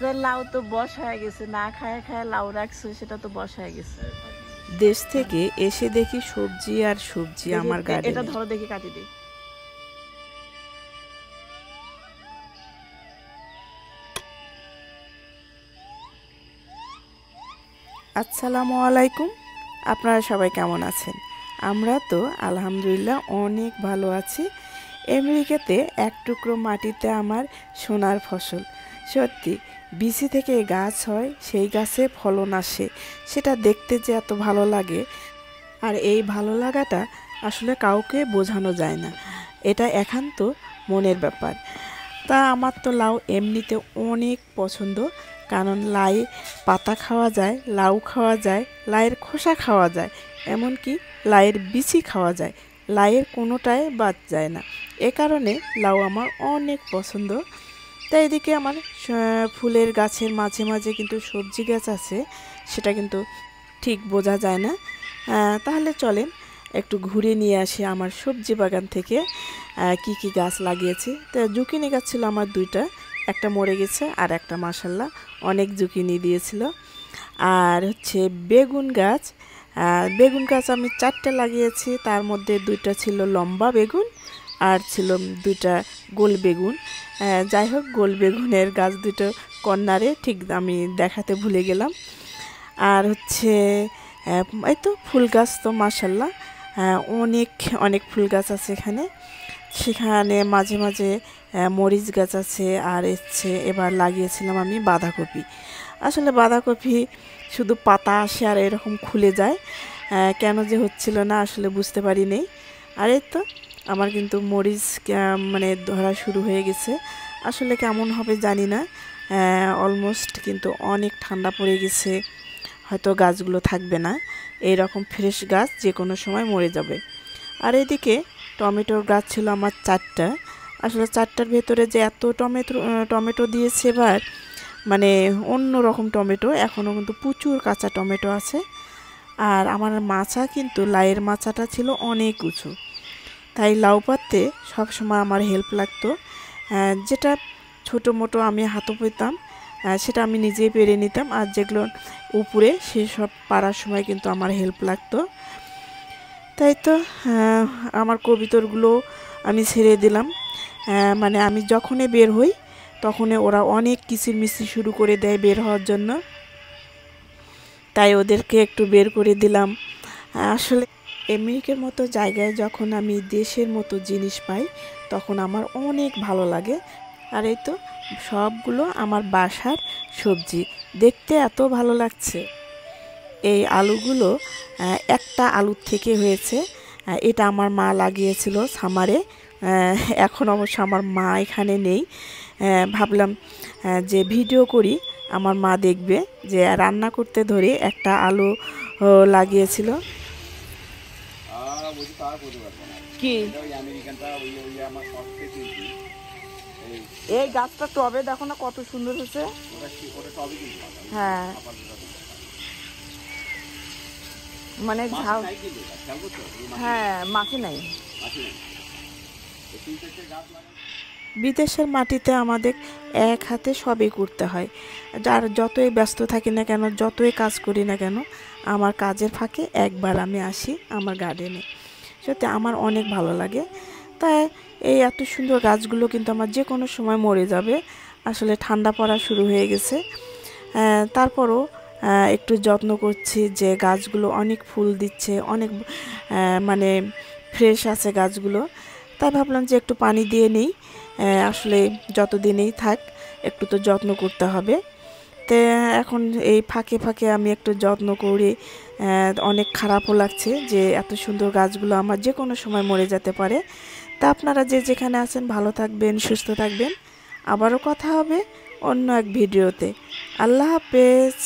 তো লাউ তো বস হয়ে গেছে না খায় খায় লাউ রাখছো সেটা তো বস হয়ে গেছে। দেশ থেকে এসে দেখি সবজি আর সবজি আমার গাড়ি। এটা ধরো দেখি কাটি দিই। আসসালামু আলাইকুম আপনারা সবাই কেমন আছেন? আমরা তো আলহামদুলিল্লাহ অনেক ভালো আছি। আমেরিকাতে এক টুকরো মাটিতে আমার সোনার ফসল। সত্যি, বিচি থেকে গাছ হয়, সেই গাছে ফলন আসে। সেটা দেখতে যে এত ভালো লাগে, আর এই ভালো লাগাটা আসলে কাউকে বোঝানো যায় না। এটা একান্ত মনের ব্যাপার। তা আমার তো লাউ এমনিতে অনেক পছন্দ, কারণ লাই পাতা খাওয়া যায়, লাউ খাওয়া যায়, লাইয়ের খোসা খাওয়া যায়, এমনকি লাইয়ের বিচি খাওয়া যায়। লাইয়ের কোনোটাই বাদ যায় না। এ কারণে লাউ আমার অনেক পছন্দ। তাই এদিকে আমার ফুলের গাছের মাঝে মাঝে কিন্তু সবজি গাছ আছে, সেটা কিন্তু ঠিক বোঝা যায় না। তাহলে চলেন, একটু ঘুরে নিয়ে আসি আমার সবজি বাগান থেকে কি কি গাছ লাগিয়েছি। তো জুকিনি গাছ ছিল আমার দুইটা, একটা মরে গেছে আর একটা মাসাল্লাহ অনেক জুকিনি দিয়েছিল। আর হচ্ছে বেগুন গাছ বেগুন গাছ আমি চারটে লাগিয়েছি, তার মধ্যে দুইটা ছিল লম্বা বেগুন আর ছিল দুইটা গোল বেগুন। যাই হোক, গোল বেগুনের গাছ দুটো কর্নারে, ঠিক আমি দেখাতে ভুলে গেলাম। আর হচ্ছে এই তো ফুল গাছ তো মাসাল্লাহ অনেক অনেক ফুল গাছ আছে এখানে। সেখানে মাঝে মাঝে মরিচ গাছ আছে, আর হচ্ছে এবার লাগিয়েছিলাম আমি বাঁধাকপি। আসলে বাঁধাকপি শুধু পাতা আসে আর এরকম খুলে যায়। কেন যে হচ্ছিল না আসলে বুঝতে পারি নেই আর এই তো আমার কিন্তু মরিচ মানে ধরা শুরু হয়ে গেছে। আসলে কেমন হবে জানি না। অলমোস্ট কিন্তু অনেক ঠান্ডা পড়ে গেছে। হয়তো গাছগুলো থাকবে না। এই রকম ফ্রেশ গাছ যে কোনো সময় মরে যাবে। আর এদিকে টমেটোর গাছ ছিল আমার চারটা। আসলে চারটার ভেতরে যে এত টমেটো টমেটো দিয়েছে এবার মানে অন্য রকম টমেটো এখনও কিন্তু প্রচুর কাঁচা টমেটো আছে। আর আমার মাচা কিন্তু, লাইয়ের মাচাটা ছিল অনেক উঁচু। তাই লাউ পাততে সবসময় আমার হেল্প লাগতো। যেটা ছোটো মোটো আমি হাতও পেতাম সেটা আমি নিজেই পেরে নিতাম আর যেগুলো উপরে সেসব পারার সময় কিন্তু আমার হেল্প লাগতো। তাই তো আমার কবিতরগুলো আমি ছেড়ে দিলাম। মানে আমি যখনই বের হই, তখনই ওরা অনেক কিচির মিচির শুরু করে দেয় বের হওয়ার জন্য। তাই ওদেরকে একটু বের করে দিলাম। আসলে আমেরিকার মতো জায়গায় যখন আমি দেশের মতো জিনিস পাই, তখন আমার অনেক ভালো লাগে। আর এই তো সবগুলো আমার বাসার সবজি। দেখতে এত ভালো লাগছে। এই আলুগুলো একটা আলুর থেকে হয়েছে। এটা আমার মা লাগিয়েছিল সামারে। এখন অবশ্য আমার মা এখানে নেই। ভাবলাম যে ভিডিও করি, আমার মা দেখবে যে রান্না করতে ধরে একটা আলু লাগিয়েছিল। বলছি তা আর পারব না। কি ওই আমেরিকানটা ওই ওই আমার শর্টে কিনছি। এই গাছটা টবে দেখো না কত সুন্দর হয়েছে। হ্যাঁ। মানে ঝাউ হ্যাঁ মাছি নাই। বিদেশের মাটিতে আমাদের এক হাতে সবই করতে হয় যার যতই ব্যস্ত থাকি না কেন যতই কাজ করি না কেন আমার কাজের ফাঁকে একবার আমি আসি আমার গার্ডেনে সত্যি আমার অনেক ভালো লাগে। তাই এই এত সুন্দর গাছগুলো কিন্তু আমার যে কোনো সময় মরে যাবে। আসলে ঠান্ডা পড়া শুরু হয়ে গেছে। তারপরও একটু যত্ন করছি যে গাছগুলো অনেক ফুল দিচ্ছে, অনেক মানে ফ্রেশ আছে গাছগুলো। তাই ভাবলাম যে একটু পানি দিয়ে নিই। আসলে যতদিনেই থাক, একটু তো যত্ন করতে হবে। তো এখন এই ফাঁকে ফাঁকে আমি একটু যত্ন করি অনেক খারাপও লাগছে যে এত সুন্দর গাছগুলো আমার যে কোনো সময় মরে যেতে পারে। তা আপনারা যে যেখানে আছেন ভালো থাকবেন, সুস্থ থাকবেন। আবারও কথা হবে অন্য এক ভিডিওতে। আল্লাহ হাফেজ।